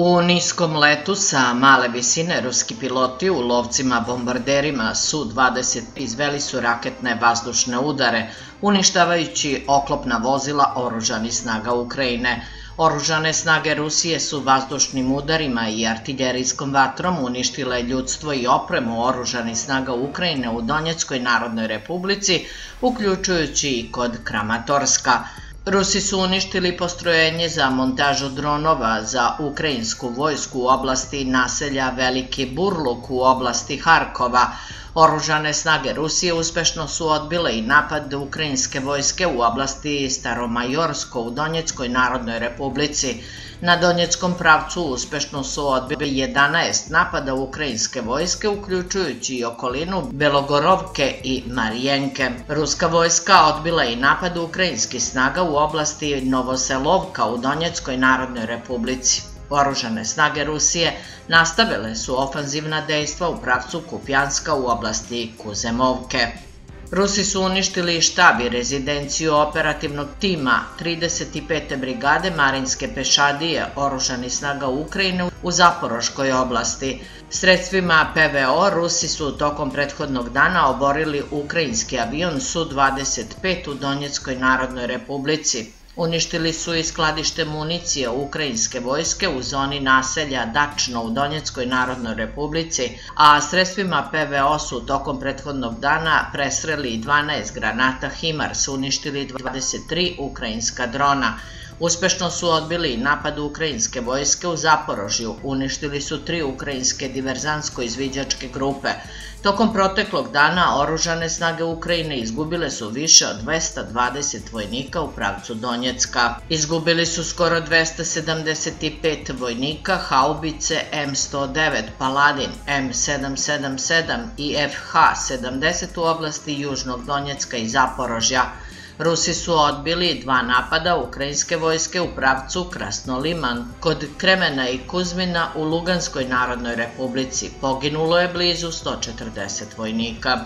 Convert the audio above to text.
U niskom letu sa male visine ruski piloti u lovcima bombarderima Su-20 izveli su raketne vazdušne udare, uništavajući oklopna vozila oružani snaga Ukrajine. Oružane snage Rusije su vazdušnim udarima i artiljerijskom vatrom uništile ljudstvo i opremu oružani snaga Ukrajine u Donjeckoj narodnoj republici, uključujući i kod Kramatorska. Rusi su uništili postrojenje za montažu dronova za ukrajinsku vojsku u oblasti naselja Veliki Burluk u oblasti Harkova. Oružane snage Rusije uspešno su odbile i napad ukrajinske vojske u oblasti Staromajorsko u Donjeckoj narodnoj republici. Na Donjeckom pravcu uspešno su odbili 11 napada ukrajinske vojske, uključujući i okolinu Belogorovke i Marijenke. Ruska vojska odbila i napad ukrajinskih snaga u oblasti Novoselovka u Donjeckoj narodnoj republici. Oružane snage Rusije nastavile su ofanzivna dejstva u pravcu Kupjanska u oblasti Kuzemovke. Rusi su uništili štab i rezidenciju operativnog tima 35. brigade Marinske pešadije oružani snaga Ukrajine u Zaporoškoj oblasti. Sredstvima PVO Rusi su tokom prethodnog dana oborili ukrajinski avion Su-25 u Donjeckoj narodnoj republici. Uništili su i skladište municije ukrajinske vojske u zoni naselja Dačno u Donjeckoj narodnoj republici, a sredstvima PVO su tokom prethodnog dana presreli 12 granata HIMARS, uništili 23 ukrajinska drona. Uspešno su odbili napad ukrajinske vojske u Zaporožju, uništili su tri ukrajinske diverzansko-izviđačke grupe. Tokom proteklog dana oružane snage Ukrajine izgubile su više od 220 vojnika u pravcu Donjecka. Izgubili su skoro 275 vojnika Haubice M109, Paladin M777 i FH70 u oblasti Južnog Donjecka i Zaporožja. Rusi su odbili dva napada ukrajinske vojske u pravcu Krasnoliman kod Kremena i Kuzmina u Luganskoj narodnoj republici. Poginulo je blizu 140 vojnika.